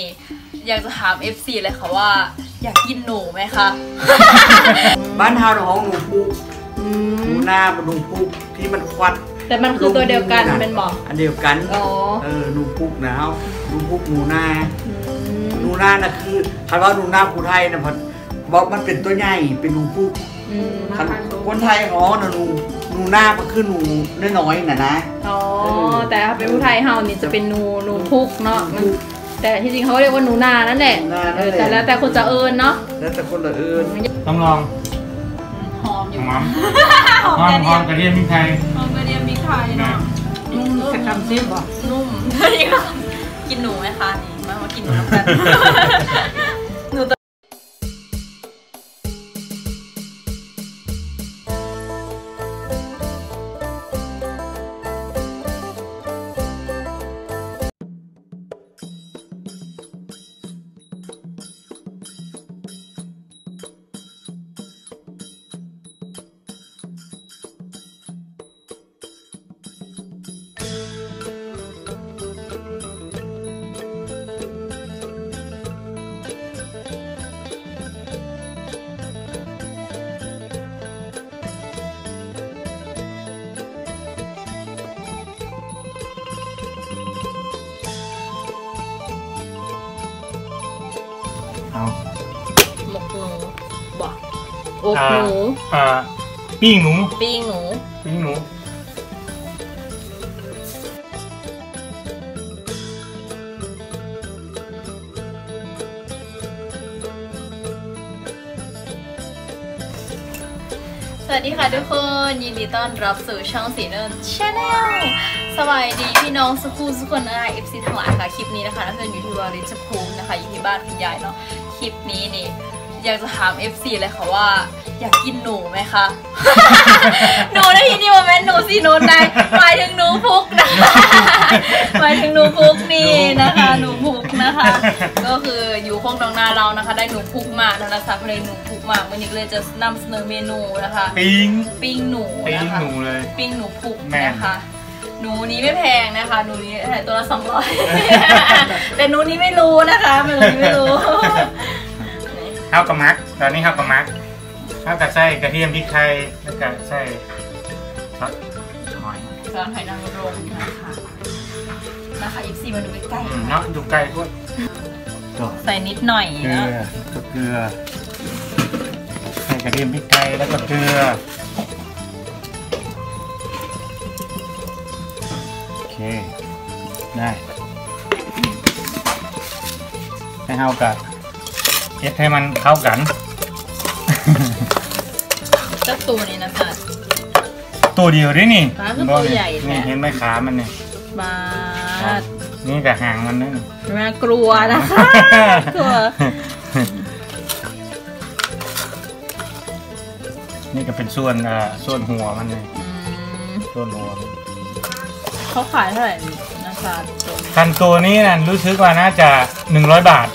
นี่อยากจะถาม FC เลยค่ะว่า อยากกินหนูไหมคะ บ้านเฮาน่ะของหนูพุกอืหนูมหน้าหนูพุกที่มันควัดแต่มันคือตัวเดียวกันลงเป็นบอกอันเดียวกันอ๋อเออหนูพุกนะเฮาหนูพุกหนูหน้าอืมหนูหน้าน่ะคือคันว่าหนูหน้าผู้ไทยน่ะเพราะบอกมันเป็นตัวใหญ่เป็นหนูพุกอืมคันคนไทยอ๋อน่ะหนูหนูหน้ามันคือหนูน้อยๆน่ะนะอ๋อเออแต่ถ้าเป็นผู้ไทยเฮานี่จะเป็นหนูหนูพุกเนาะมัน แต่ที่จริงเขาเรียกว่าหนูนานั่นแหละหนูนาเอนั่อนแหละแต่แล้วแต่คนจะเอิญเนาะแล้วแต่คนละเอิญต้องลองหอมอยู่หอมหอมหอมกระเทียมพริกไทยหอมกระเทียมพริกไทยเนาะนุ่มจะทำซิบ่นุ่มนี่ค่ะกินหนูไหมคะนี่มามากินหนูน้ำกัน อบอ่าหนูอ่าปิ้งหนูปิ้งหนูปิ้งหนูสวัสดีค่ะทุกคนยินดีต้อนรับสู่ช่องสีเนินชาแนลสวัสดีพี่น้องสุขุสุขคนนะคะ FC ทั้งหลายค่ะ คลิปนี้นะคะนักเรียนอยู่ที่วาริชภูมินะคะอยู่ที่บ้านคุณยายเนาะคลิปนี้นี่ อยากจะถาม FC เลยค่ะว่า อยากกินหนูไหมคะ หนูได้ยินดีว่าแม่นหนูสีนูนได้หมายถึงหนูพุกนะหมายถึงหนูพุกนี่นะคะ หนูพุกนะคะ ก็คืออยู่โคงตองนาเรานะคะ ได้หนูพุกมาแล้วนะคะเพลงหนูพุกมาวันนี้ก็เลยจะนำเสนอเมนูนะคะ ปิ้งปิ้งหนูปิ้งนะคะหนูเลย ปิ้งหนูพุกแม่นนะคะ หนูนี้ไม่แพงนะคะ หนูนี้ตัวละสองร้อยแต่หนูนี้ไม่รู้นะคะหนูนี้ไม่รู้ ข้าวกระมัก ตอนนี้ข้าวกระมักข้าวกระไส้กระเทียมพริกไทยแล้วก็ไส้ซอสหอยร้านหอยนางรมนะคะนะคะอีฟซีมาดูใกล้อืมเนาะอยู่ไกลพวกก็ๆใส่นิดหน่อยเกลืนะอก็เกลือใส่กระเทียมพริกไทยแล้วก็เกลือโอเคได้ให้เข้ากับ เอฟให้มันเข้ากันเจ้าตูนี่นะคะตัวเดียวด้วยนี่ขาคือตัวใหญ่แท้ นี่เห็นไหมขามันเนี่ยบาดนี่กับหางมันนั่นแม่กลัวนะคะกลัวนี่ก็เป็นส่วนอ่าส่วนหัวมันเลยอืมส่วนหัวมันเขาขายเท่าไหร่นะคะตัวนี้คันตัวนี้นะรู้สึกว่าน่าจะหนึ่งร้อยบาท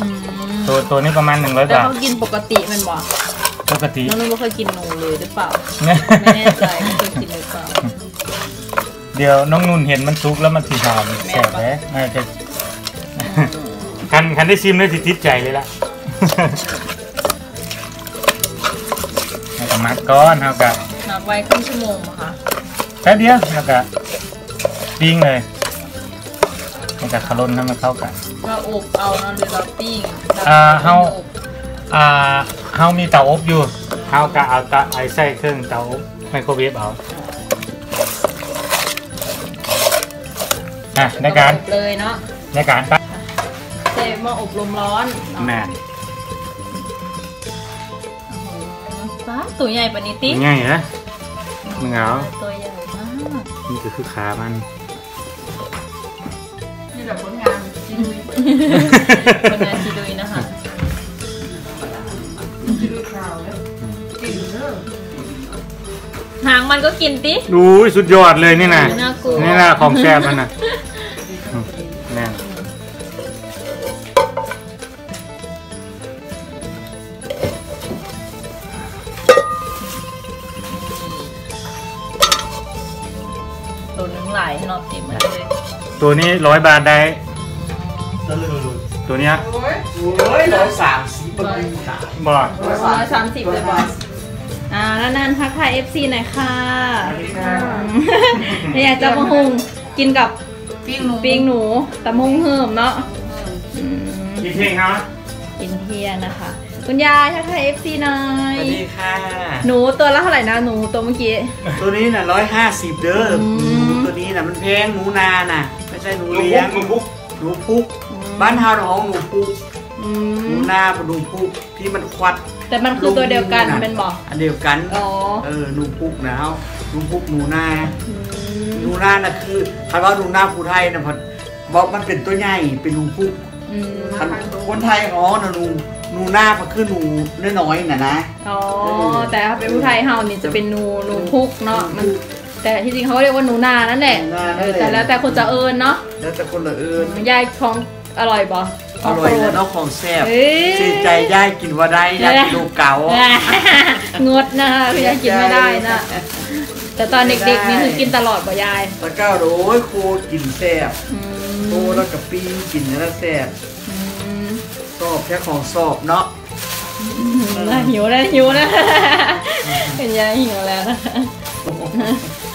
อืม ตัวตัวนี้ประมาณหนึ่งร้อยแต่บาทเขากินปกติมันบอกปกติ น้องนุ่นไม่เคยกินหนูเลยหรือเปล่า ไม่แน่ใจไม่เคยกินหรือเปล่า เดี๋ยวน้องนุ่นเห็นมันซุกแล้วมันสีหอมแสบเลยน่าจะคันคันได้ชิมได้สิติดใจเลยล่ะ แล้วก็มัดก้อนเท่ากับหนักไว้ครึ่งชั่วโมงอะค่ะ แป๊บเดียวแล้วก็ปิ้งเลย แล้วก็ขลนให้มันเข้ากัน เราอบเอาเนาะหรือเราปิ้งอ่าเฮา อ่าเฮามีเตาอบอยู่เฮาก็เอาเตาไอใส่เครื่องเตาอบไมโครเวฟเอาอะในการอบเลยเนาะในการตั้งใส่หม้ออบลมร้อนแม่ป้าตัวใหญ่ปะนิติง่ายนะมึงเอาตัวใหญ่มากนี่ก็คือขามันนี่านจริงเป็นงานชีดุยนะคะที่ดูข่าวแล้วกินเด้อหางมันก็กินติดูสุดยอดเลยนี่นะน่ากลัวนี่นะของแซ่บมันนะอืมแน่นตัวหนึงหลายให้นอนติมมาเลย ตัวนี้ร้อยบาทได้อืมแล้วเลย ตัวเนี้ยโอ้ยร้อยสามสิบปีสามบ่ร้อยสามสิบเลยบอสอ่าแล้วนันทักทาย FC หน่อยค่ะนี่อยากจะมาหุงกินกับปิ้งหนูปิ้งหนูตะมุงเหิมเนาะกินเพลงครับกินเทียนนะคะ คุณยายทักทาย FC หน่อสยวัสดีค่ะ หนูตัวละเท่าไหร่นะหนูตัวเมื่อกี้ ตัวนี้น่ะร้อยห้าสิบเด้อ ตัวนี้น่ะมันแพงหนูนาน่ะ ไม่ใช่หนูเลี้ยงหนูพุก นูพุก บ้านเฮาน่ะของหนูพุกอืหนูมนากับหนูพุกที่มันควัด แต่มันคือตัวเดียวกันลูกเป็นบอกอันเดียวกันอ๋อเออหนูพุกนะเฮาหนูพุกหนูนาอืมหนูนาน่ะคือคำว่าหนูนาผู้ไทยน่ะเพอบอกมันเป็นตัวใหญ่เป็นหนูพุกอืมคันคนไทยอ๋อน่ะหนูหนูนาก็คือหนูน้อยๆน่ะนะ อ๋อ แต่ถ้าเป็นผู้ไทยเฮานี่จะเป็นหนูหนูพุกเนาะ มัน แต่ที่จริงเขาเรียกว่าหนูนานั่นแหละหนูนานั่นแหละ เออแต่แล้วแต่คนจะเอิญเนาะแล้วแต่คนละเอิญยายของอร่อยบ่อร่อยแล้วเนาะของแซ่บเอ้ยชื่นใจย่ายกินว่าได้ย่ายกินลูกเก่างดนะคะพี่ยายกินไม่ได้นะ แต่ตอนเด็กๆนี่คือกินตลอดบ่ยายแล้วก็โอ้ยโคกินแซ่บอืโคมแล้วก็ปิ้งกินแล้วแซ่บอืมชอบแค่ของสอบเนาะน่าหิวแล้วหิวนะเป็นยายหิวแล้วนะ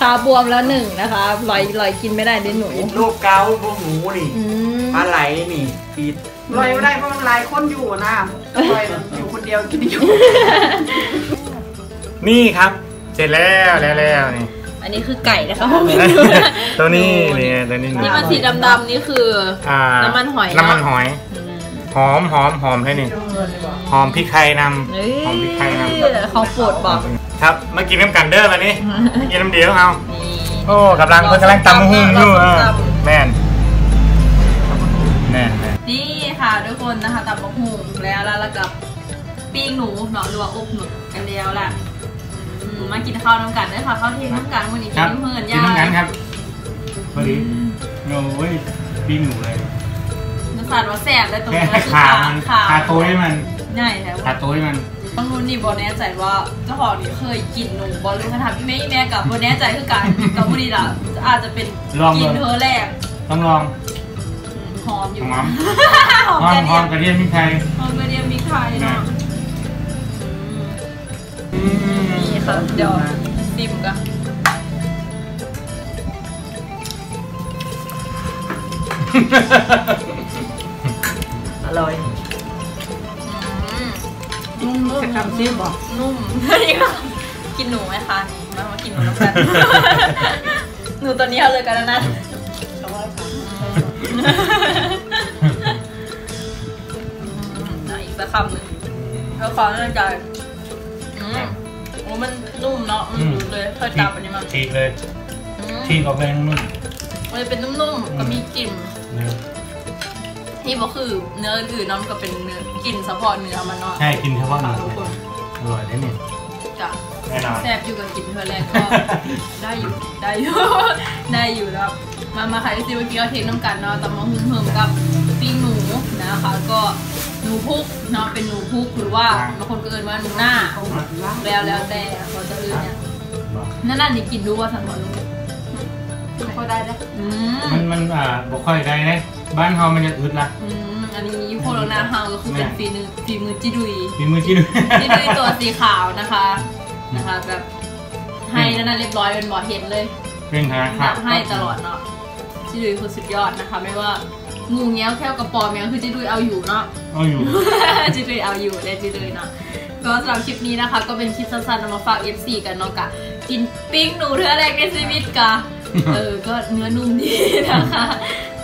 ขาบวมแล้วหนึ่งนะคะลอยลอยกินไม่ได้ด้วยหนูกินลูกเก่าพวกหนูนี่อืมปลาไหลนี่ปิดลอยไม่ได้เพราะมันหลายคนอยู่นะลอยอยู่คนเดียวกินอยู่นี่ครับ เสร็จแล้วแล้วแล้วนี่ อันนี้คือไก่นะคะตัวนี้นี่ตัวนี้ที่มันสีดำๆนี่คือ อ่าน้ำมันหอยเนอะน้ำมันหอยอืม หอมหอมหอมให้นี่หอมพริกไทยนเฮ้ยำหอมพริกไทยนของโปรดบอกำครับมากินน้ำกันเด้อวันนี้กินน้ำเดียวเอานี่โอ้กำลังเพิ่งกำลังตำมะฮุ่งอยู่รเออส้มตำแม่นแม่นแม่นนี่ค่ะทุกคนนะคะตับมะฮุงแล้วแล้วแล้วกับปิ้งหนูเนาะหรือว่าอบหนูกันแล้วแหละอืมมากินข้าวน้ำกันเด้อค่ะข้าวเที่ยงน้ำกันวันนี้คกิรันบน้ำเพื่อนกินยาน้ำกันยครับพอดีโอ้ยปิ้งหนูเลยนัก สารว่าแสบเลยตรงแค่นี้คือขาขามันขาขาตัวให้มันง่ายแท้ขาว่าตัวให้มันต้องรู้นี่บอแน่ใจว่าเจ้าของนี่เคยกินหนูบอลหรือเขาถามพี่แม่แม่กับบอแน่ใจคือกันกับบุรีละอาจจะเป็นลองกินเลยเธอแรกต้องลองอืมหอมอยู่หอมหอมหอมกระหเดีอยมมกระเทียมพริกไทยหอมกระเดียมมีไข่เนาะอืมนี่ค่ะเดี๋ยวซิมกันอ ร่อยนุ่มจะทำซิบอกนุ่มนี่ค่ะกินหนูไหมคะนี่มามากินหนูน้ำกันหนูตัวนี้เอาเลยกันแล้วนะอะอีกสักคำหนึ่งเพื่อความมั่นใจอืมโอ้มันนุ่มเนาะ มันดูเลยเคยจับอันนี้มาฉีกเลยอืมฉีกออกเลยนุ่มมันจะเป็นนุ่มๆก็มีกลิ่นๆเนี่ย ที่บอกคือเนื้ออื่นเน้องก็เป็นเนื้อกลิ่นเฉพาะเนื้อมันเนาะใช่กินเฉพาะหนูทุกคนอร่อยได้เนี่ยจ้ะแน่นอนแซ่บอยู่กับกินเพื่อแรกก็ได้อยู่ได้อยู่ได้อยู่แล้วมามาขายซิเมื่อกี้เราเทคน้ำกันเนาะแต่มาหุ้มเพิ่มกับปิ้งหนูนะคะ ก็หนูพุกเนาะเป็นหนูพุกหรือว่าบางคนก็เอินว่าหนูหน้าแล้วแล้วแต่เขาจะเอินเนี่ยนั่นน่ะนี่กินดูว่าสันบอลลูก ไม่ค่อยได้นะอืมมันมันอ่าบ่ค่อยได้นะบ้านเฮามันจะอึดละอืมอันนี้ยูโคโรนาเฮาก็คือเป็นฝีมือฝีมือจิดุยฝีมือจิ้มจิดุยตัวสีขาวนะคะนะคะแบบให้นั่นนะเรียบร้อยเป็นบอเห็นเลยเร่งธนาคานัรบให้ตลอดเนาะจิดุยคือสุดยอดนะคะ ไม่ว่างูเงี้ยวแค่กระปอมแมวคือจิดุยเอาอยู่เนาะเอาอยู่จิดุยเอาอยู่ได้จิดุยเนาะก็สำหรับคลิปนี้นะคะ ก็เป็นคลิปสั้นๆนำมาฝาก FC กันเนาะกะกินปิ้งหนูเทือแรกในชีวิตกะ เออ ก็เนื้อนุ่มดีนะคะ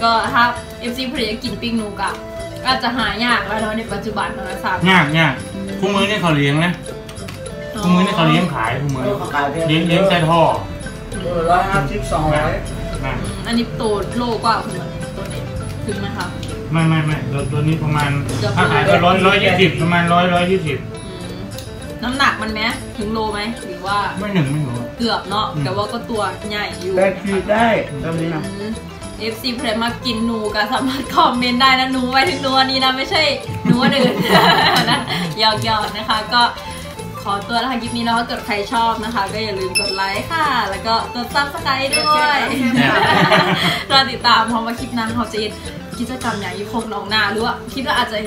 ก็ถ้า FC ผู้ใดอยากกินปิ้งหนูกะอาจจะหายากแล้วเนาะในปัจจุบันเนาะสามยากยากคู่มือนี่เขาเลี้ยงนะคู่มือนี่เขาเลี้ยงขายคู่มือเลี้ยงเลี้ยงใส่ท่อร้อยห้าสิบสองร้อยนะอันนี้โตโลกว่าคุณมันตัวเด็กถึงไหมคะไม่ไม่ไม่ตัวตัวนี้ประมาณเกือบถ้าขายก็ร้อยร้อยยี่สิบประมาณร้อยร้อยยี่สิบอืม น้ำหนักมันไหมถึงโลไหมหรือว่าไม่หนึ่งไม่หนูเกือบเนาะอืมแต่ว่าก็ตัวใหญ่อยู่ได้ขีดได้ตอนนี้นะ FC เพลมากินหนูก็สามารถคอมเมนต์ได้นะหนูไปถึงหนูอันนี้นะไม่ใช่หนูอันอื่นนะหยอกๆนะคะก็ขอตัวนะคะคลิปนี้เนาะถ้าเกิดใครชอบนะคะ ก็อย่าลืมกดไลค์ค่ะ แล้วก็กด subscribe ด้วยรอติดตามเพราะว่าคลิปหน้าเขาจะกิจกรรมอย่างยี่คงน้องนาหรือว่าคิดว่าอาจจะ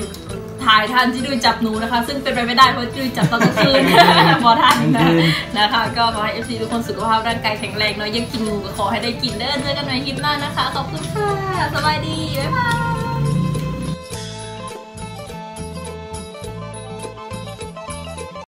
ถ่ายทันที่ดูจับหนูนะคะ ซึ่งเป็นไปไม่ได้เพราะดูจับตอนกลางคืนพอทันนะนะคะ ก็ขอให้ FC ทุกคนสุขภาพร่างกายแข็งแรงเนาะยังกินหนูก็ขอให้ได้กินเด้อเจอกันใหม่คลิปหน้านะคะ ขอบคุณค่ะ สบายดี บ๊ายบาย